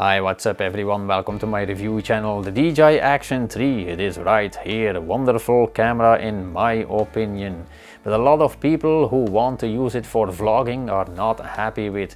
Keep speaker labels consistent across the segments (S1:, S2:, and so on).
S1: Hi, what's up everyone? Welcome to my review channel, the DJI Action 3. It is right here, a wonderful camera in my opinion. But a lot of people who want to use it for vlogging are not happy with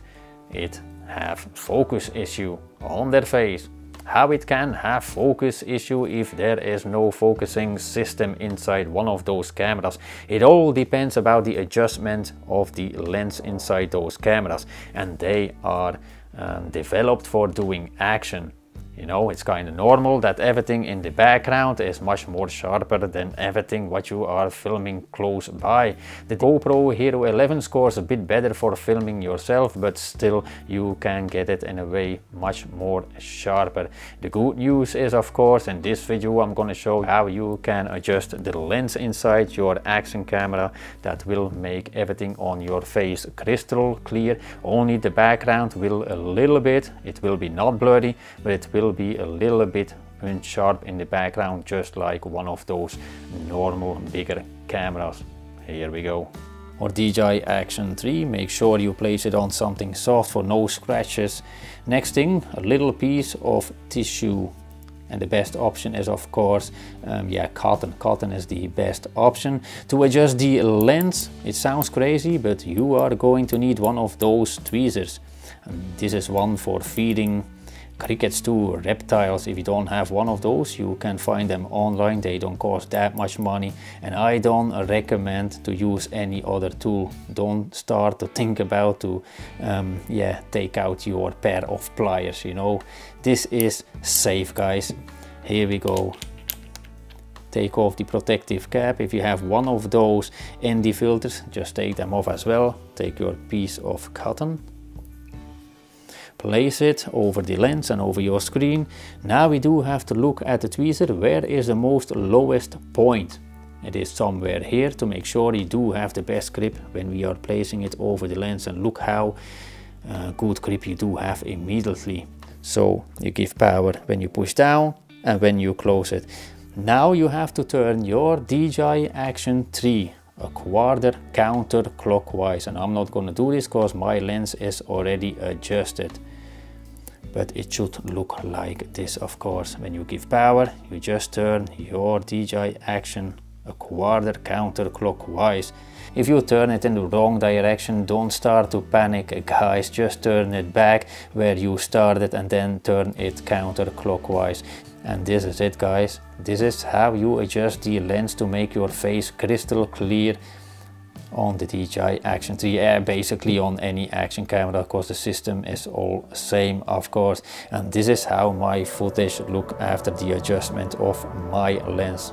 S1: it have focus issue on their face. How it can have focus issue if there is no focusing system inside one of those cameras. It all depends about the adjustment of the lens inside those cameras and they are um, developed for doing action. You know, it's kind of normal that everything in the background is much more sharper than everything what you are filming close by. The GoPro Hero 11 scores a bit better for filming yourself, but still you can get it in a way much more sharper. The good news is of course in this video I'm gonna show how you can adjust the lens inside your action camera that will make everything on your face crystal clear. Only the background will a little bit, it will be not blurry, but it will will be a little bit unsharp in the background just like one of those normal bigger cameras. Here we go. Or DJI Action 3, make sure you place it on something soft for no scratches. Next thing, a little piece of tissue and the best option is of course um, yeah cotton cotton is the best option to adjust the lens it sounds crazy but you are going to need one of those tweezers and this is one for feeding crickets too, reptiles. If you don't have one of those, you can find them online. They don't cost that much money. And I don't recommend to use any other tool. Don't start to think about to, um, yeah, take out your pair of pliers, you know. This is safe, guys. Here we go take off the protective cap. If you have one of those ND filters, just take them off as well. Take your piece of cotton place it over the lens and over your screen. Now we do have to look at the tweezer, where is the most lowest point? It is somewhere here to make sure you do have the best grip when we are placing it over the lens and look how uh, good grip you do have immediately. So you give power when you push down and when you close it. Now you have to turn your DJI Action 3 a quarter counterclockwise and I'm not going to do this because my lens is already adjusted but it should look like this of course. When you give power you just turn your DJI action a quarter counterclockwise. If you turn it in the wrong direction don't start to panic guys. Just turn it back where you started and then turn it counterclockwise. And this is it guys. This is how you adjust the lens to make your face crystal clear on the DJI Action 3 Air, basically on any action camera because the system is all same of course and this is how my footage look after the adjustment of my lens.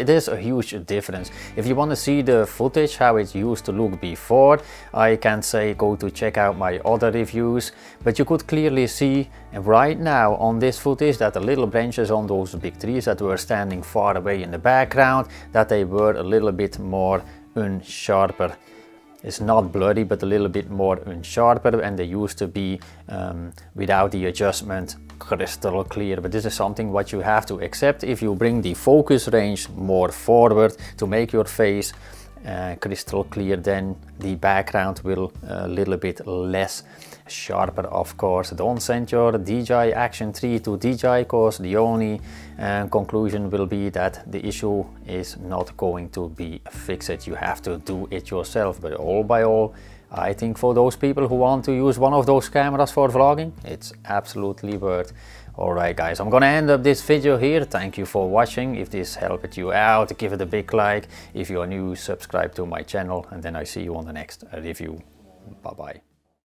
S1: It is a huge difference. If you want to see the footage, how it used to look before, I can say go to check out my other reviews, but you could clearly see right now on this footage that the little branches on those big trees that were standing far away in the background, that they were a little bit more unsharper. It's not blurry, but a little bit more unsharper and they used to be um, without the adjustment crystal clear. But this is something what you have to accept if you bring the focus range more forward to make your face uh, crystal clear then the background will a little bit less sharper of course. Don't send your DJI Action 3 to DJI cause the only uh, conclusion will be that the issue is not going to be fixed. You have to do it yourself. But all by all I think for those people who want to use one of those cameras for vlogging it's absolutely worth Alright guys, I'm gonna end up this video here. Thank you for watching. If this helped you out, give it a big like. If you are new, subscribe to my channel and then I see you on the next review. Bye bye.